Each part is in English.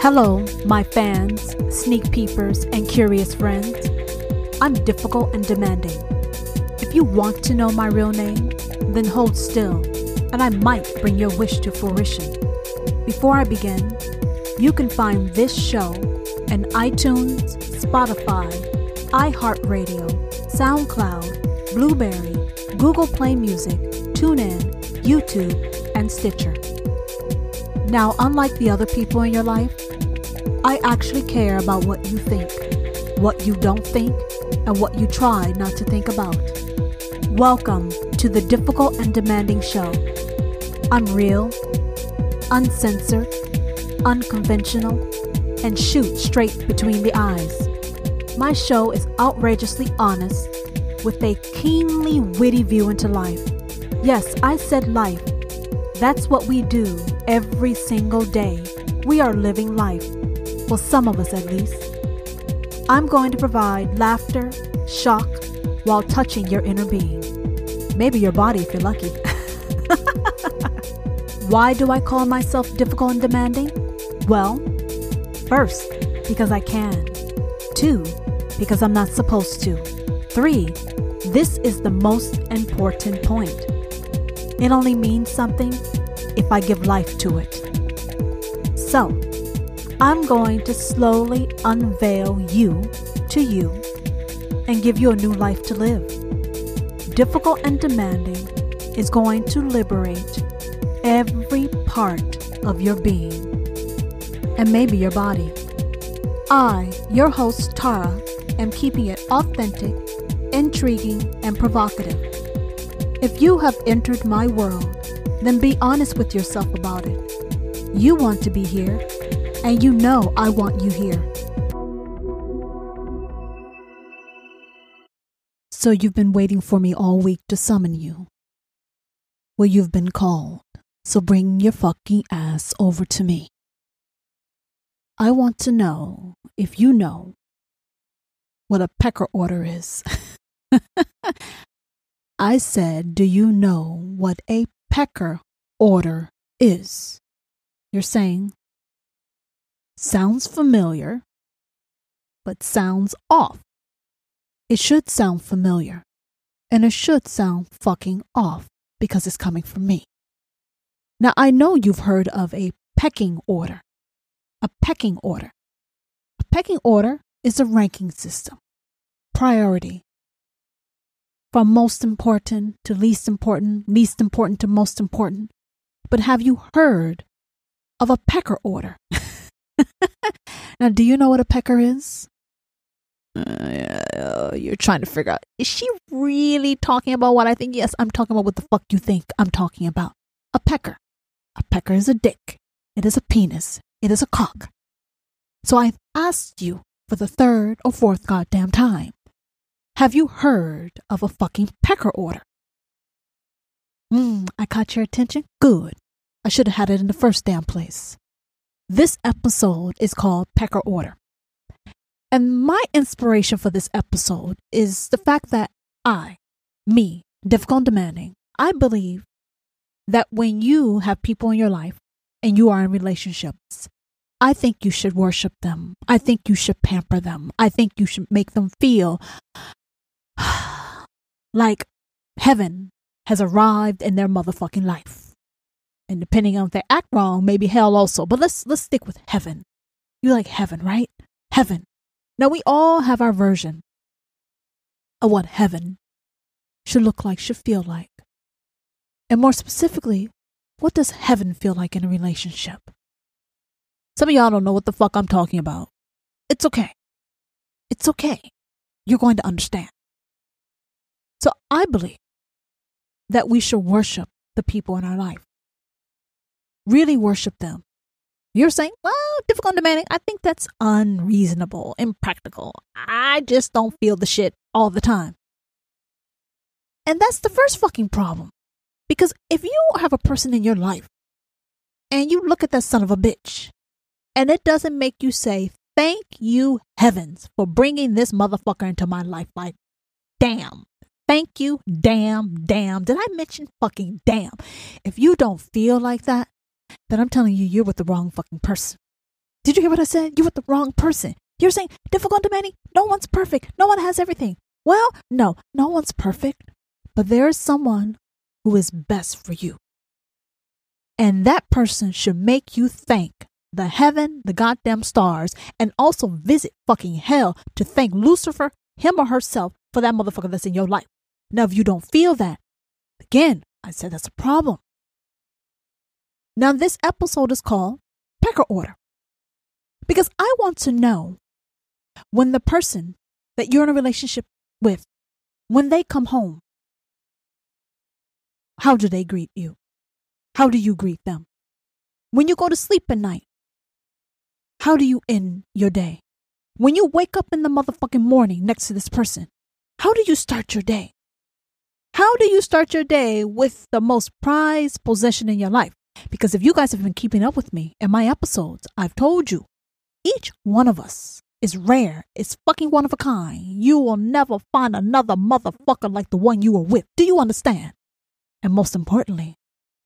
Hello, my fans, sneak peepers, and curious friends. I'm difficult and demanding. If you want to know my real name, then hold still, and I might bring your wish to fruition. Before I begin, you can find this show in iTunes, Spotify, iHeartRadio, SoundCloud, Blubrry, Google Play Music, TuneIn, YouTube, and Stitcher. Now, unlike the other people in your life, I actually care about what you think, what you don't think, and what you try not to think about. Welcome to the Difficult and Demanding Show. I'm real, uncensored, unconventional, and shoot straight between the eyes. My show is outrageously honest with a keenly witty view into life. Yes, I said life. That's what we do every single day. We are living life. Well, some of us at least. I'm going to provide laughter, shock, while touching your inner being. Maybe your body if you're lucky. Why do I call myself difficult and demanding? Well, first, because I can. Two, because I'm not supposed to. Three, this is the most important point. It only means something if I give life to it. So, I'm going to slowly unveil you to you and give you a new life to live. Difficult and demanding is going to liberate every part of your being and maybe your body. I, your host Tara, am keeping it authentic, intriguing, and provocative. If you have entered my world, then be honest with yourself about it. You want to be here, and you know I want you here. So you've been waiting for me all week to summon you. Well, you've been called, so bring your fucking ass over to me. I want to know if you know what a pecker order is. I said, Do you know what a pecker order is? You're saying, Sounds familiar, but sounds off. It should sound familiar, and it should sound fucking off because it's coming from me. Now, I know you've heard of a pecking order. A pecking order. A pecking order is a ranking system, priority, from most important to least important, least important to most important. But have you heard of a pecker order? now, do you know what a pecker is? Uh, you're trying to figure out is she really talking about what I think? Yes, I'm talking about what the fuck you think I'm talking about. A pecker. A pecker is a dick. It is a penis. It is a cock. So I've asked you for the third or fourth goddamn time have you heard of a fucking pecker order? Hmm, I caught your attention? Good. I should have had it in the first damn place. This episode is called Pecker Order. And my inspiration for this episode is the fact that I, me, difficult and demanding, I believe that when you have people in your life and you are in relationships, I think you should worship them. I think you should pamper them. I think you should make them feel like heaven has arrived in their motherfucking life. And depending on if they act wrong, maybe hell also. But let's let's stick with heaven. You like heaven, right? Heaven. Now we all have our version of what heaven should look like, should feel like. And more specifically, what does heaven feel like in a relationship? Some of y'all don't know what the fuck I'm talking about. It's okay. It's okay. You're going to understand. So I believe that we should worship the people in our life. Really worship them. You're saying, well, difficult and demanding. I think that's unreasonable, impractical. I just don't feel the shit all the time. And that's the first fucking problem. Because if you have a person in your life and you look at that son of a bitch and it doesn't make you say, thank you, heavens, for bringing this motherfucker into my life, like, damn, Thank you, damn, damn. Did I mention fucking damn? If you don't feel like that, then I'm telling you, you're with the wrong fucking person. Did you hear what I said? You're with the wrong person. You're saying difficult demanding? No one's perfect. No one has everything. Well, no, no one's perfect, but there is someone who is best for you. And that person should make you thank the heaven, the goddamn stars, and also visit fucking hell to thank Lucifer, him or herself, for that motherfucker that's in your life. Now, if you don't feel that, again, I said that's a problem. Now, this episode is called Pecker Order because I want to know when the person that you're in a relationship with, when they come home, how do they greet you? How do you greet them? When you go to sleep at night, how do you end your day? When you wake up in the motherfucking morning next to this person, how do you start your day? How do you start your day with the most prized possession in your life? Because if you guys have been keeping up with me in my episodes, I've told you each one of us is rare, is fucking one of a kind. You will never find another motherfucker like the one you were with. Do you understand? And most importantly,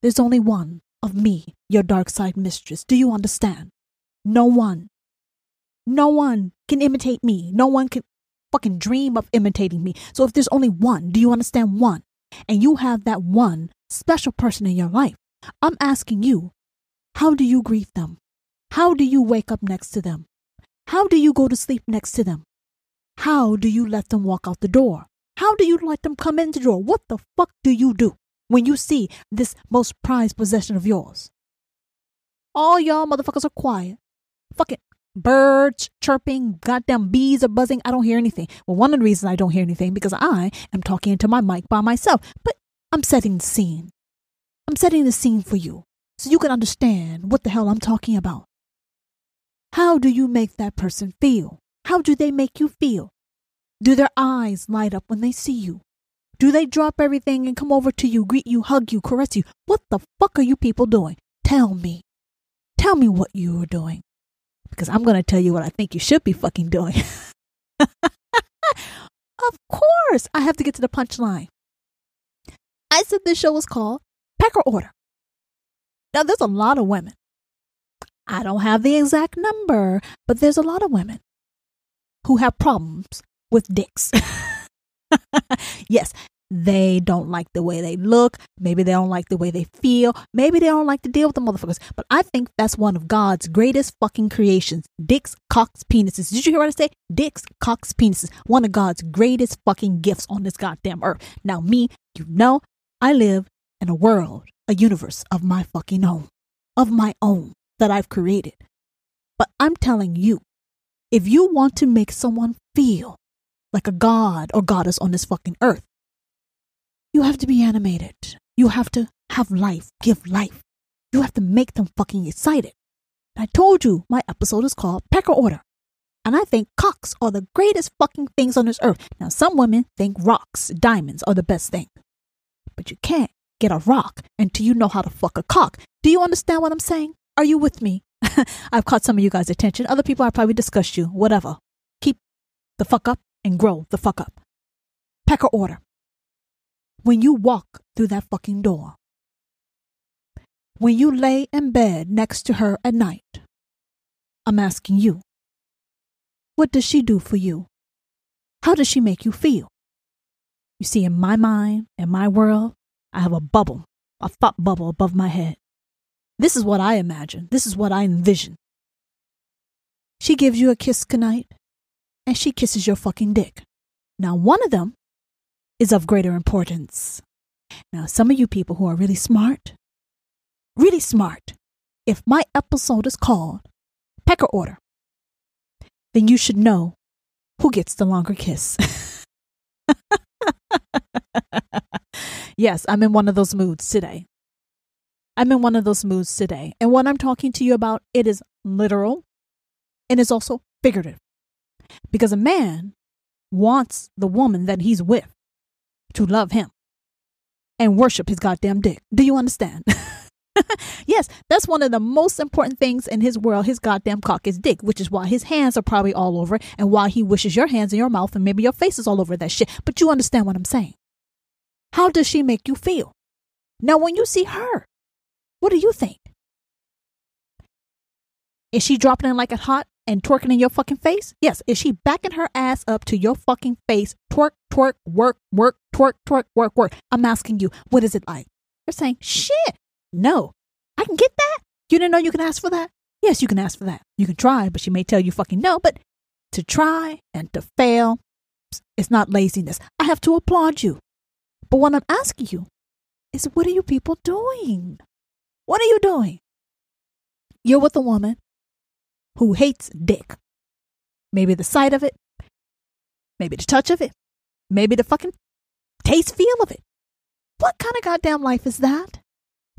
there's only one of me, your dark side mistress. Do you understand? No one. No one can imitate me. No one can fucking dream of imitating me. So if there's only one, do you understand one? And you have that one special person in your life. I'm asking you, how do you grieve them? How do you wake up next to them? How do you go to sleep next to them? How do you let them walk out the door? How do you let them come into the door? What the fuck do you do when you see this most prized possession of yours? All y'all motherfuckers are quiet. Fucking birds chirping, goddamn bees are buzzing. I don't hear anything. Well, one of the reasons I don't hear anything because I am talking into my mic by myself. But I'm setting the scene. I'm setting the scene for you so you can understand what the hell I'm talking about. How do you make that person feel? How do they make you feel? Do their eyes light up when they see you? Do they drop everything and come over to you, greet you, hug you, caress you? What the fuck are you people doing? Tell me. Tell me what you are doing. Because I'm going to tell you what I think you should be fucking doing. of course, I have to get to the punchline. I said this show was called Pecker Order. Now, there's a lot of women I don't have the exact number, but there's a lot of women who have problems with dicks. yes, they don't like the way they look. Maybe they don't like the way they feel. Maybe they don't like to deal with the motherfuckers. But I think that's one of God's greatest fucking creations. Dicks, cocks, penises. Did you hear what I say? Dicks, cocks, penises. One of God's greatest fucking gifts on this goddamn earth. Now, me, you know, I live in a world, a universe of my fucking own. Of my own that I've created. But I'm telling you, if you want to make someone feel like a god or goddess on this fucking earth, you have to be animated. You have to have life, give life. You have to make them fucking excited. I told you my episode is called Pecker Order. And I think cocks are the greatest fucking things on this earth. Now, some women think rocks, diamonds are the best thing. But you can't get a rock until you know how to fuck a cock. Do you understand what I'm saying? Are you with me? I've caught some of you guys' attention. Other people I probably discussed you. Whatever. Keep the fuck up and grow the fuck up. Pecker order. When you walk through that fucking door, when you lay in bed next to her at night, I'm asking you, what does she do for you? How does she make you feel? You see, in my mind, in my world, I have a bubble, a thought bubble above my head. This is what I imagine. This is what I envision. She gives you a kiss goodnight, and she kisses your fucking dick. Now, one of them is of greater importance. Now, some of you people who are really smart, really smart, if my episode is called Pecker Order, then you should know who gets the longer kiss. yes, I'm in one of those moods today. I'm in one of those moods today. And what I'm talking to you about, it is literal and it's also figurative. Because a man wants the woman that he's with to love him and worship his goddamn dick. Do you understand? yes, that's one of the most important things in his world, his goddamn cock is dick, which is why his hands are probably all over and why he wishes your hands in your mouth and maybe your face is all over that shit. But you understand what I'm saying. How does she make you feel? Now, when you see her, what do you think? Is she dropping it like a hot and twerking in your fucking face? Yes. Is she backing her ass up to your fucking face? Twerk, twerk, work, work, twerk, twerk, work, work. I'm asking you, what is it like? You're saying, shit, no. I can get that? You didn't know you can ask for that? Yes, you can ask for that. You can try, but she may tell you fucking no. But to try and to fail, it's not laziness. I have to applaud you. But what I'm asking you is what are you people doing? What are you doing? You're with a woman who hates dick. Maybe the sight of it, maybe the touch of it, maybe the fucking taste feel of it. What kind of goddamn life is that?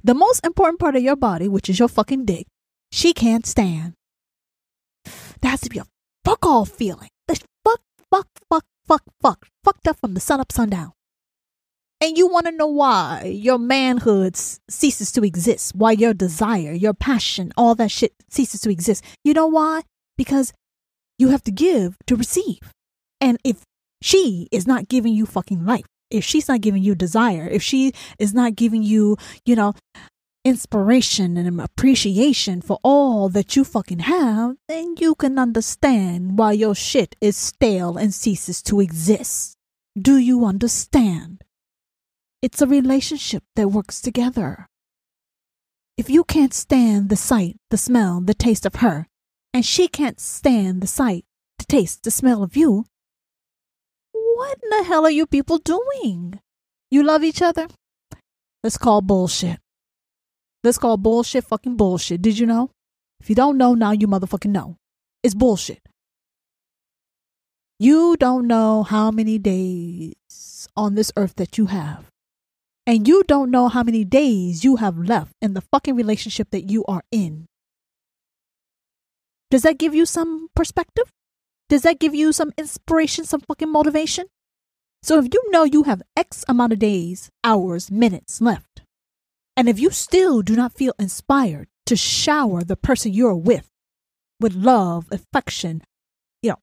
The most important part of your body, which is your fucking dick, she can't stand. There has to be a fuck all feeling. The fuck, fuck, fuck, fuck, fuck, fucked up from the sun up, sundown. And you want to know why your manhood ceases to exist, why your desire, your passion, all that shit ceases to exist. You know why? Because you have to give to receive. And if she is not giving you fucking life, if she's not giving you desire, if she is not giving you, you know, inspiration and appreciation for all that you fucking have, then you can understand why your shit is stale and ceases to exist. Do you understand? It's a relationship that works together. If you can't stand the sight, the smell, the taste of her, and she can't stand the sight, the taste, the smell of you, what in the hell are you people doing? You love each other? Let's call bullshit. Let's call bullshit fucking bullshit. Did you know? If you don't know, now you motherfucking know. It's bullshit. You don't know how many days on this earth that you have. And you don't know how many days you have left in the fucking relationship that you are in. Does that give you some perspective? Does that give you some inspiration, some fucking motivation? So if you know you have X amount of days, hours, minutes left, and if you still do not feel inspired to shower the person you're with with love, affection, you know,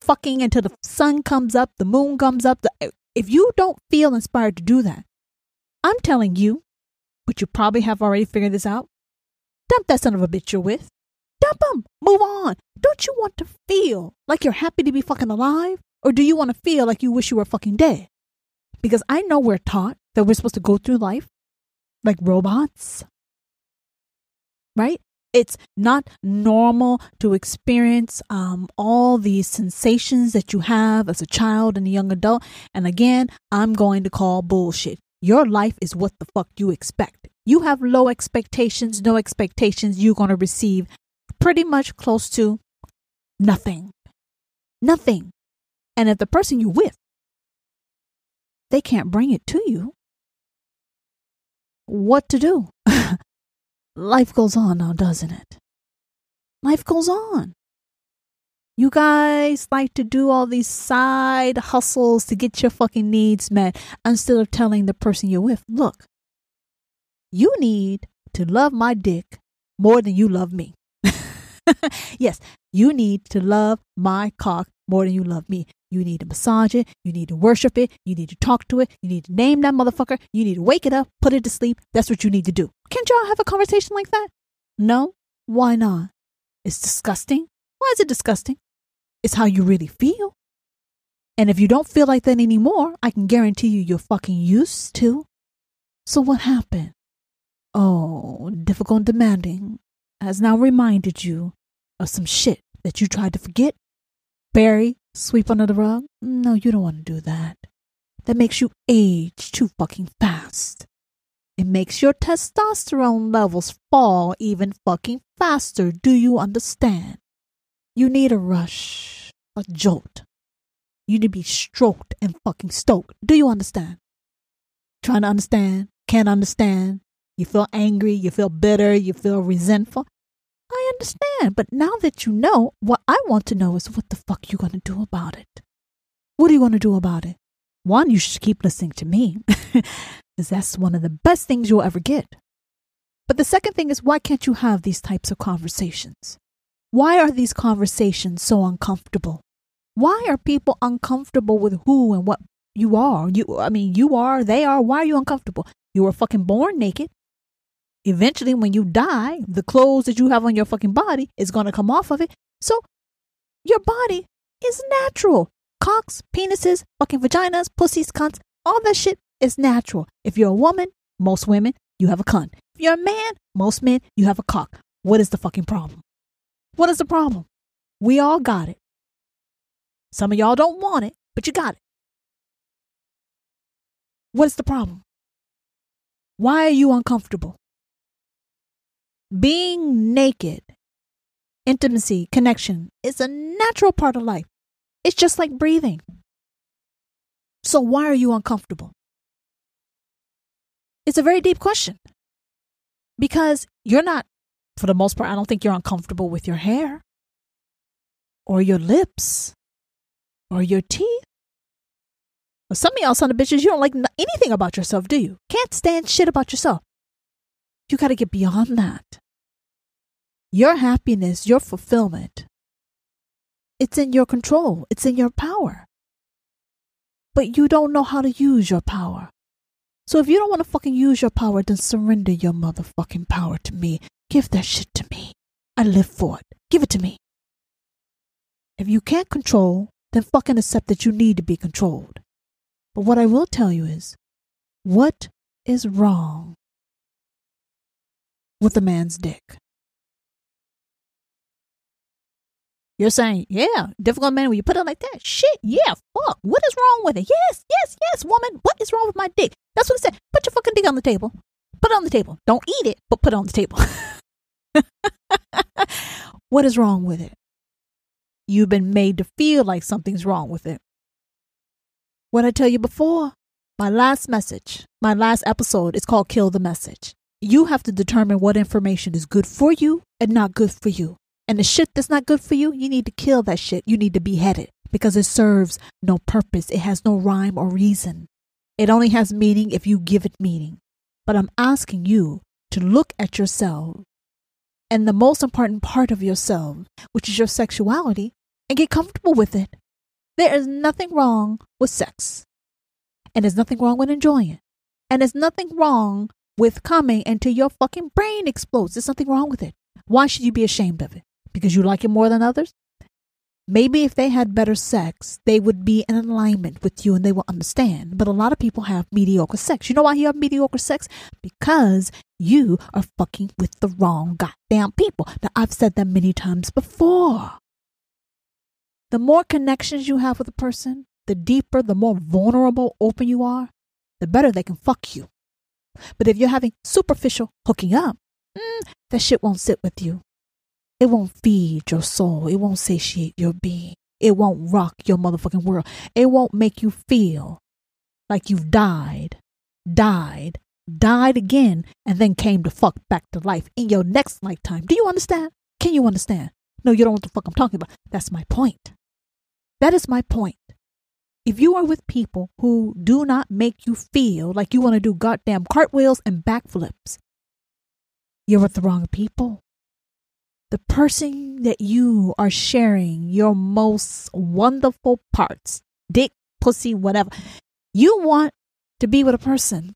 fucking until the sun comes up, the moon comes up, the, if you don't feel inspired to do that, I'm telling you, but you probably have already figured this out, dump that son of a bitch you're with. Dump him. Move on. Don't you want to feel like you're happy to be fucking alive? Or do you want to feel like you wish you were fucking dead? Because I know we're taught that we're supposed to go through life like robots. Right? It's not normal to experience um, all these sensations that you have as a child and a young adult. And again, I'm going to call bullshit. Your life is what the fuck you expect. You have low expectations, no expectations, you're going to receive pretty much close to nothing. Nothing. And if the person you're with, they can't bring it to you, what to do. Life goes on now, doesn't it? Life goes on. You guys like to do all these side hustles to get your fucking needs met instead of telling the person you're with, look, you need to love my dick more than you love me. yes, you need to love my cock more than you love me. You need to massage it. You need to worship it. You need to talk to it. You need to name that motherfucker. You need to wake it up, put it to sleep. That's what you need to do. Can't y'all have a conversation like that? No? Why not? It's disgusting. Why is it disgusting? It's how you really feel. And if you don't feel like that anymore, I can guarantee you you're fucking used to. So what happened? Oh, difficult and demanding has now reminded you of some shit that you tried to forget, bury, sweep under the rug. No, you don't want to do that. That makes you age too fucking fast. It makes your testosterone levels fall even fucking faster. Do you understand? You need a rush, a jolt. You need to be stroked and fucking stoked. Do you understand? Trying to understand, can't understand. You feel angry, you feel bitter, you feel resentful. I understand, but now that you know, what I want to know is what the fuck you gonna do about it? What are you gonna do about it? One, you should keep listening to me, because that's one of the best things you'll ever get. But the second thing is, why can't you have these types of conversations? Why are these conversations so uncomfortable? Why are people uncomfortable with who and what you are? You, I mean, you are, they are. Why are you uncomfortable? You were fucking born naked. Eventually, when you die, the clothes that you have on your fucking body is going to come off of it. So your body is natural. Cocks, penises, fucking vaginas, pussies, cunts, all that shit is natural. If you're a woman, most women, you have a cunt. If you're a man, most men, you have a cock. What is the fucking problem? What is the problem? We all got it. Some of y'all don't want it, but you got it. What is the problem? Why are you uncomfortable? Being naked, intimacy, connection is a natural part of life. It's just like breathing. So, why are you uncomfortable? It's a very deep question because you're not, for the most part, I don't think you're uncomfortable with your hair or your lips or your teeth. Or some of y'all son of bitches, you don't like anything about yourself, do you? Can't stand shit about yourself. You got to get beyond that. Your happiness, your fulfillment, it's in your control, it's in your power. But you don't know how to use your power. So if you don't want to fucking use your power, then surrender your motherfucking power to me. Give that shit to me. I live for it. Give it to me. If you can't control, then fucking accept that you need to be controlled. But what I will tell you is, what is wrong with a man's dick? You're saying, yeah, difficult man, when you put it like that, shit, yeah, fuck. What is wrong with it? Yes, yes, yes, woman. What is wrong with my dick? That's what I said. Put your fucking dick on the table. Put it on the table. Don't eat it, but put it on the table. what is wrong with it? You've been made to feel like something's wrong with it. What I tell you before, my last message, my last episode is called Kill the Message. You have to determine what information is good for you and not good for you. And the shit that's not good for you, you need to kill that shit. You need to behead it because it serves no purpose. It has no rhyme or reason. It only has meaning if you give it meaning. But I'm asking you to look at yourself and the most important part of yourself, which is your sexuality, and get comfortable with it. There is nothing wrong with sex. And there's nothing wrong with enjoying it. And there's nothing wrong with coming until your fucking brain explodes. There's nothing wrong with it. Why should you be ashamed of it? because you like it more than others? Maybe if they had better sex, they would be in alignment with you and they will understand. But a lot of people have mediocre sex. You know why you have mediocre sex? Because you are fucking with the wrong goddamn people. Now, I've said that many times before. The more connections you have with a person, the deeper, the more vulnerable, open you are, the better they can fuck you. But if you're having superficial hooking up, mm, that shit won't sit with you. It won't feed your soul. It won't satiate your being. It won't rock your motherfucking world. It won't make you feel like you've died, died, died again, and then came to fuck back to life in your next lifetime. Do you understand? Can you understand? No, you don't know what the fuck I'm talking about. That's my point. That is my point. If you are with people who do not make you feel like you want to do goddamn cartwheels and backflips, you're with the wrong people the person that you are sharing your most wonderful parts, dick, pussy, whatever, you want to be with a person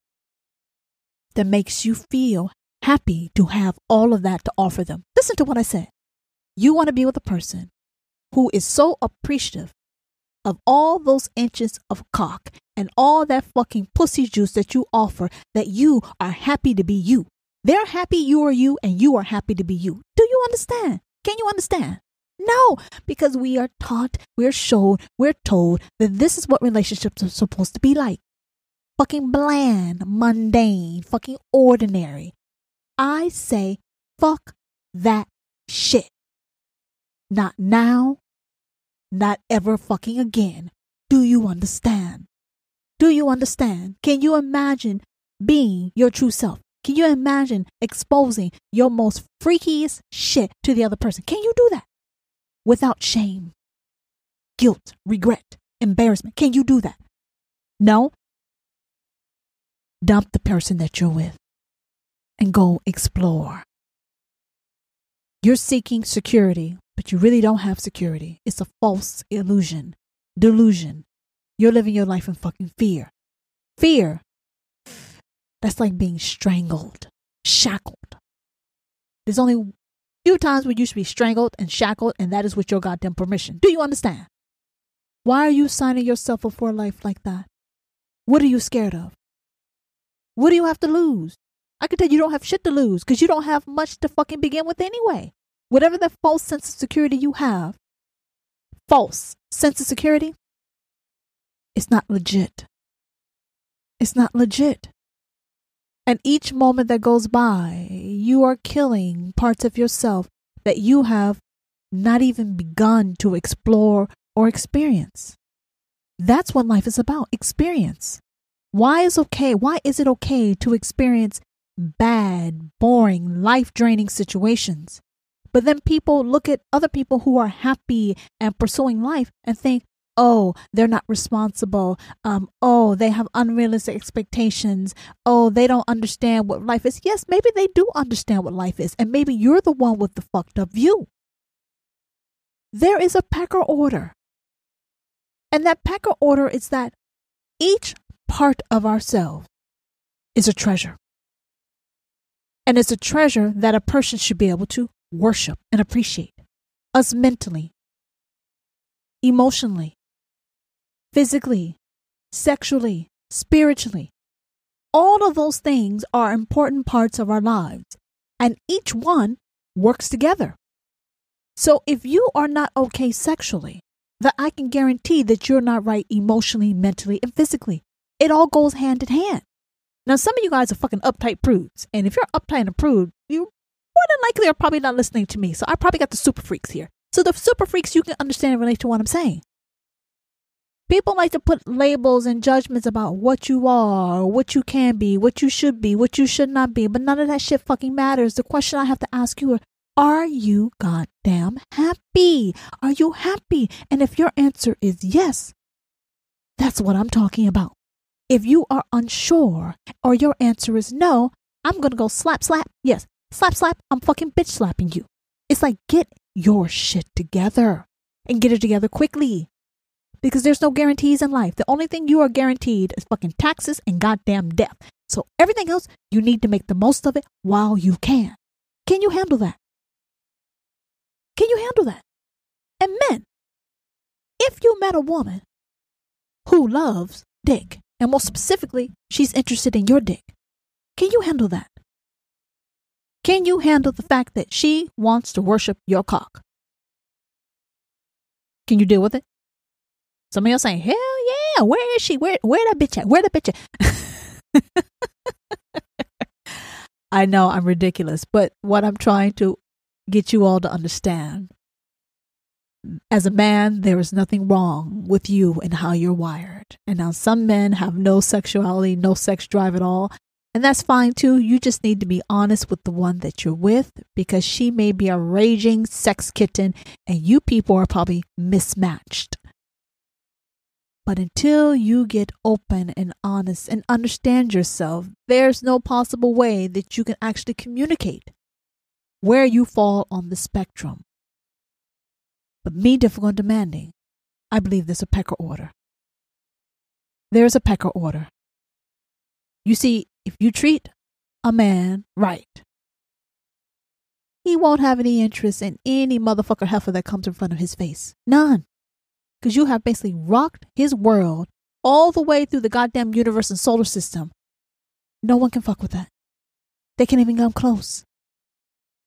that makes you feel happy to have all of that to offer them. Listen to what I said. You want to be with a person who is so appreciative of all those inches of cock and all that fucking pussy juice that you offer that you are happy to be you. They're happy you are you and you are happy to be you. Do you understand? Can you understand? No, because we are taught, we're shown, we're told that this is what relationships are supposed to be like. Fucking bland, mundane, fucking ordinary. I say, fuck that shit. Not now, not ever fucking again. Do you understand? Do you understand? Can you imagine being your true self? Can you imagine exposing your most freakiest shit to the other person? Can you do that without shame, guilt, regret, embarrassment? Can you do that? No? Dump the person that you're with and go explore. You're seeking security, but you really don't have security. It's a false illusion, delusion. You're living your life in fucking fear. Fear that's like being strangled. shackled. There's only few times where you should be strangled and shackled, and that is with your goddamn permission. Do you understand? Why are you signing yourself up for a life like that? What are you scared of? What do you have to lose? I can tell you, you don't have shit to lose because you don't have much to fucking begin with anyway. Whatever that false sense of security you have, false sense of security, it's not legit. It's not legit. And each moment that goes by, you are killing parts of yourself that you have not even begun to explore or experience. That's what life is about experience. Why is okay? Why is it okay to experience bad, boring, life draining situations? But then people look at other people who are happy and pursuing life and think, oh, they're not responsible. Um, oh, they have unrealistic expectations. Oh, they don't understand what life is. Yes, maybe they do understand what life is. And maybe you're the one with the fucked up view. There is a Pecker order. And that Pecker order is that each part of ourselves is a treasure. And it's a treasure that a person should be able to worship and appreciate us mentally, emotionally, physically, sexually, spiritually. All of those things are important parts of our lives, and each one works together. So if you are not okay sexually, that I can guarantee that you're not right emotionally, mentally, and physically. It all goes hand in hand. Now, some of you guys are fucking uptight prudes, and if you're uptight and a prude, you more than likely are probably not listening to me. So I probably got the super freaks here. So the super freaks, you can understand and relate to what I'm saying. People like to put labels and judgments about what you are, what you can be, what you should be, what you should not be, but none of that shit fucking matters. The question I have to ask you are, are you goddamn happy? Are you happy? And if your answer is yes, that's what I'm talking about. If you are unsure or your answer is no, I'm gonna go slap, slap. Yes, slap, slap. I'm fucking bitch slapping you. It's like, get your shit together and get it together quickly because there's no guarantees in life. The only thing you are guaranteed is fucking taxes and goddamn death. So everything else, you need to make the most of it while you can. Can you handle that? Can you handle that? And men, if you met a woman who loves dick, and more specifically, she's interested in your dick, can you handle that? Can you handle the fact that she wants to worship your cock? Can you deal with it? Some of y'all saying, hell yeah, where is she? Where where that bitch at? Where the bitch at? I know I'm ridiculous, but what I'm trying to get you all to understand as a man, there is nothing wrong with you and how you're wired. And now some men have no sexuality, no sex drive at all. And that's fine too. You just need to be honest with the one that you're with because she may be a raging sex kitten and you people are probably mismatched. But until you get open and honest and understand yourself, there's no possible way that you can actually communicate where you fall on the spectrum. But me, difficult and demanding, I believe there's a pecker order. There's a pecker order. You see, if you treat a man right, he won't have any interest in any motherfucker heifer that comes in front of his face. None because you have basically rocked his world all the way through the goddamn universe and solar system. No one can fuck with that. They can't even come close.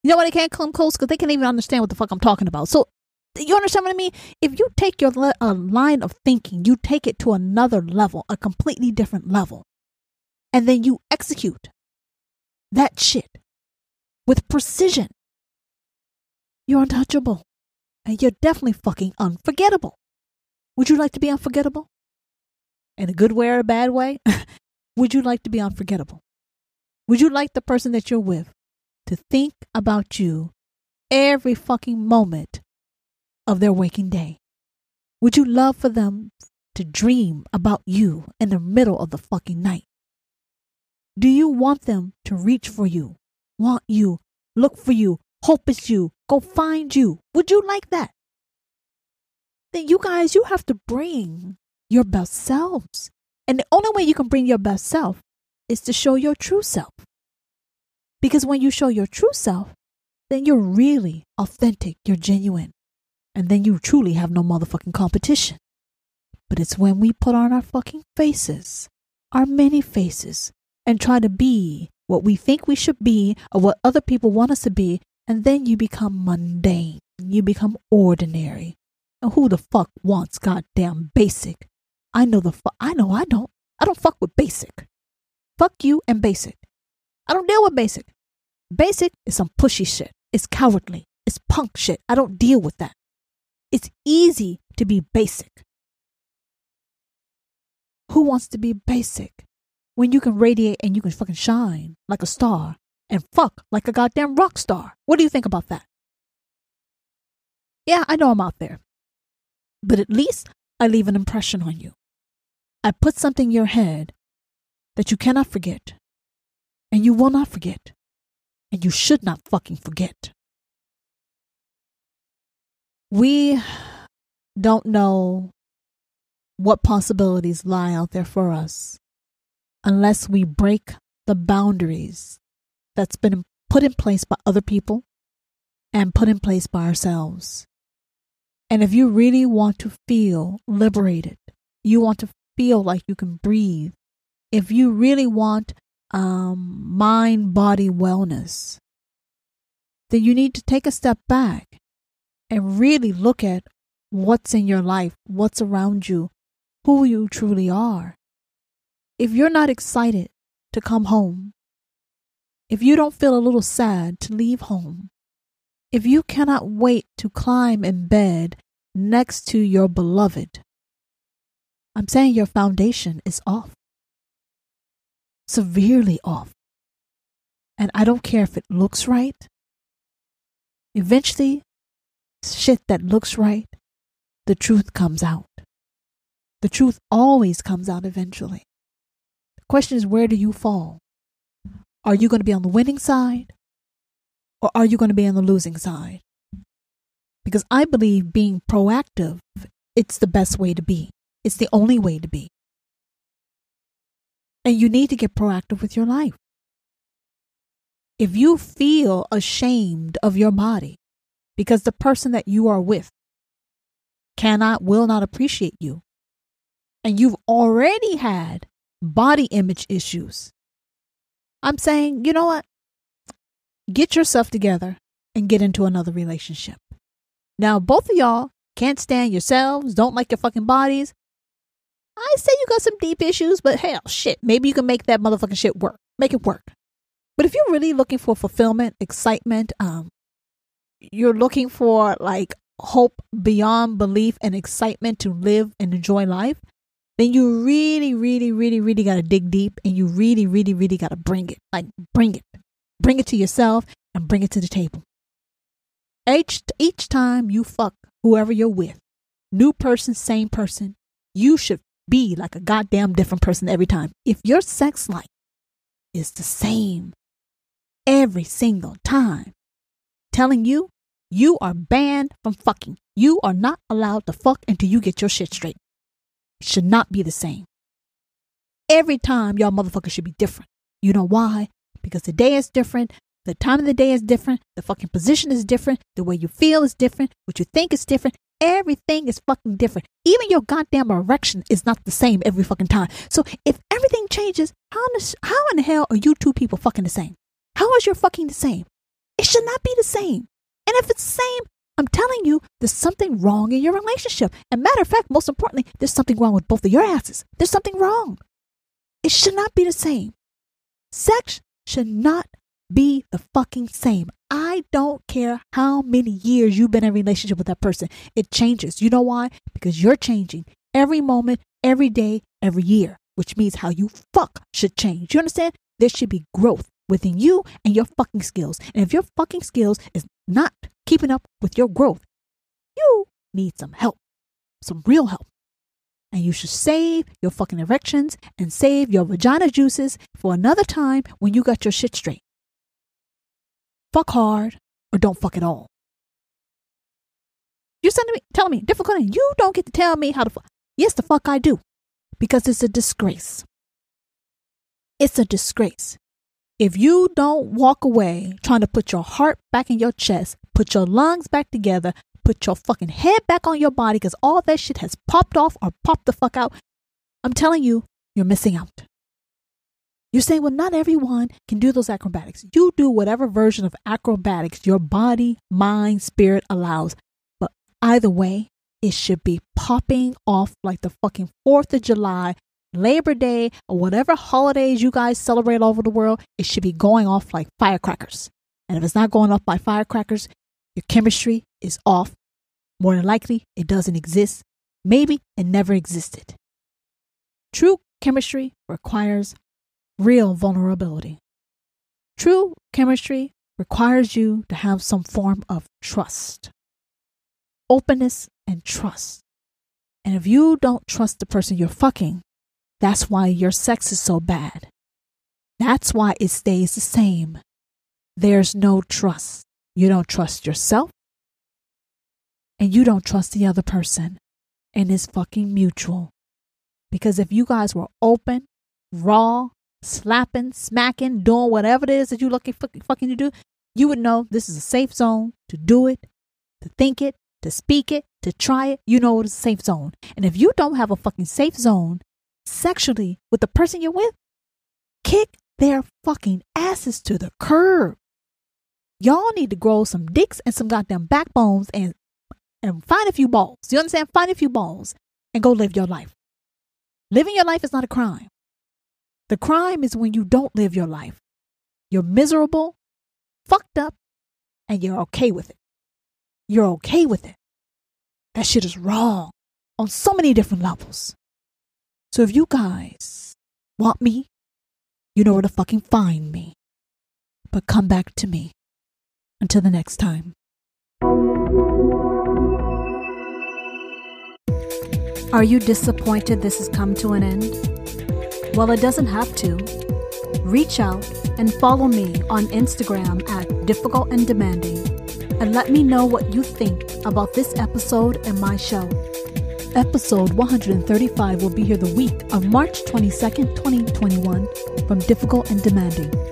You know why they can't come close? Because they can't even understand what the fuck I'm talking about. So, you understand what I mean? If you take your le- uh, line of thinking, you take it to another level, a completely different level, and then you execute that shit with precision, you're untouchable. And you're definitely fucking unforgettable. Would you like to be unforgettable? In a good way or a bad way? Would you like to be unforgettable? Would you like the person that you're with to think about you every fucking moment of their waking day? Would you love for them to dream about you in the middle of the fucking night? Do you want them to reach for you, want you, look for you, hope it's you, go find you? Would you like that? Then you guys, you have to bring your best selves. And the only way you can bring your best self is to show your true self. Because when you show your true self, then you're really authentic, you're genuine, and then you truly have no motherfucking competition. But it's when we put on our fucking faces, our many faces, and try to be what we think we should be or what other people want us to be, and then you become mundane. You become ordinary. And who the fuck wants goddamn basic? I know the fuck. I know I don't. I don't fuck with basic. Fuck you and basic. I don't deal with basic. Basic is some pushy shit. It's cowardly. It's punk shit. I don't deal with that. It's easy to be basic. Who wants to be basic when you can radiate and you can fucking shine like a star and fuck like a goddamn rock star? What do you think about that? Yeah, I know I'm out there. But at least I leave an impression on you. I put something in your head that you cannot forget, and you will not forget, and you should not fucking forget. We don't know what possibilities lie out there for us unless we break the boundaries that's been put in place by other people and put in place by ourselves. And if you really want to feel liberated, you want to feel like you can breathe, if you really want um, mind body wellness, then you need to take a step back and really look at what's in your life, what's around you, who you truly are. If you're not excited to come home, if you don't feel a little sad to leave home, if you cannot wait to climb in bed next to your beloved, I'm saying your foundation is off. Severely off. And I don't care if it looks right. Eventually, shit that looks right, the truth comes out. The truth always comes out eventually. The question is, where do you fall? Are you going to be on the winning side or are you going to be on the losing side? Because I believe being proactive, it's the best way to be. It's the only way to be. And you need to get proactive with your life. If you feel ashamed of your body because the person that you are with cannot, will not appreciate you, and you've already had body image issues, I'm saying, you know what? Get yourself together and get into another relationship. Now, both of y'all can't stand yourselves, don't like your fucking bodies. I say you got some deep issues, but hell, shit, maybe you can make that motherfucking shit work. Make it work. But if you're really looking for fulfillment, excitement, um, you're looking for like hope beyond belief and excitement to live and enjoy life, then you really, really, really, really got to dig deep and you really, really, really got to bring it. Like, bring it. Bring it to yourself and bring it to the table. Each, each time you fuck whoever you're with, new person, same person, you should be like a goddamn different person every time. If your sex life is the same every single time, telling you you are banned from fucking. You are not allowed to fuck until you get your shit straight. It should not be the same. Every time y'all motherfuckers should be different. You know why? Because the day is different, the time of the day is different, the fucking position is different, the way you feel is different, what you think is different, Everything is fucking different. Even your goddamn erection is not the same every fucking time. So if everything changes, how in the, how in the hell are you two people fucking the same? How is your fucking the same? It should not be the same. And if it's the same, I'm telling you, there's something wrong in your relationship. And matter of fact, most importantly, there's something wrong with both of your asses. There's something wrong. It should not be the same. Sex should not be the fucking same. I don't care how many years you've been in a relationship with that person. It changes. You know why? Because you're changing every moment, every day, every year, which means how you fuck should change. You understand? There should be growth within you and your fucking skills. And if your fucking skills is not keeping up with your growth, you need some help, some real help. And you should save your fucking erections and save your vagina juices for another time when you got your shit straight fuck hard or don't fuck at all. You're sending me, telling me, difficult, you don't get to tell me how to fuck. Yes, the fuck I do. Because it's a disgrace. It's a disgrace. If you don't walk away trying to put your heart back in your chest, put your lungs back together, put your fucking head back on your body because all that shit has popped off or popped the fuck out, I'm telling you, you're missing out. You're saying, well, not everyone can do those acrobatics. You do whatever version of acrobatics your body, mind, spirit allows. But either way, it should be popping off like the fucking 4th of July, Labor Day, or whatever holidays you guys celebrate all over the world. It should be going off like firecrackers. And if it's not going off by firecrackers, your chemistry is off. More than likely, it doesn't exist. Maybe it never existed. True chemistry requires real vulnerability. True chemistry requires you to have some form of trust, openness, and trust. And if you don't trust the person you're fucking, that's why your sex is so bad. That's why it stays the same. There's no trust. You don't trust yourself, and you don't trust the other person. And it's fucking mutual. Because if you guys were open, raw, slapping, smacking, doing whatever it is that you're looking fucking, fucking to do, you would know this is a safe zone to do it, to think it, to speak it, to try it. You know it's a safe zone. And if you don't have a fucking safe zone sexually with the person you're with, kick their fucking asses to the curb. Y'all need to grow some dicks and some goddamn backbones and and find a few balls. You understand? Find a few balls and go live your life. Living your life is not a crime. The crime is when you don't live your life. You're miserable, fucked up, and you're okay with it. You're okay with it. That shit is wrong on so many different levels. So if you guys want me, you know where to fucking find me. But come back to me. Until the next time. Are you disappointed this has come to an end? Well, it doesn't have to. Reach out and follow me on Instagram at Difficult and Demanding and let me know what you think about this episode and my show. Episode 135 will be here the week of March 22nd, 2021 from Difficult and Demanding.